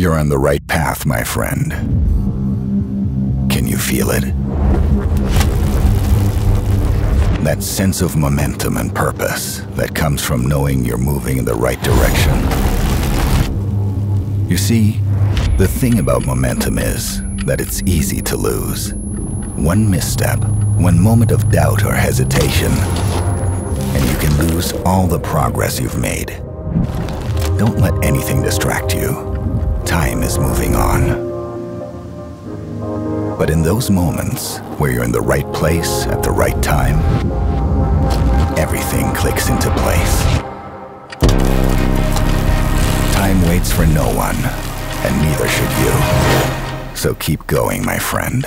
You're on the right path, my friend. Can you feel it? That sense of momentum and purpose that comes from knowing you're moving in the right direction. You see, the thing about momentum is that it's easy to lose. One misstep, one moment of doubt or hesitation, and you can lose all the progress you've made. Don't let anything distract you. But in those moments where you're in the right place at the right time, everything clicks into place. Time waits for no one, and neither should you. So keep going, my friend.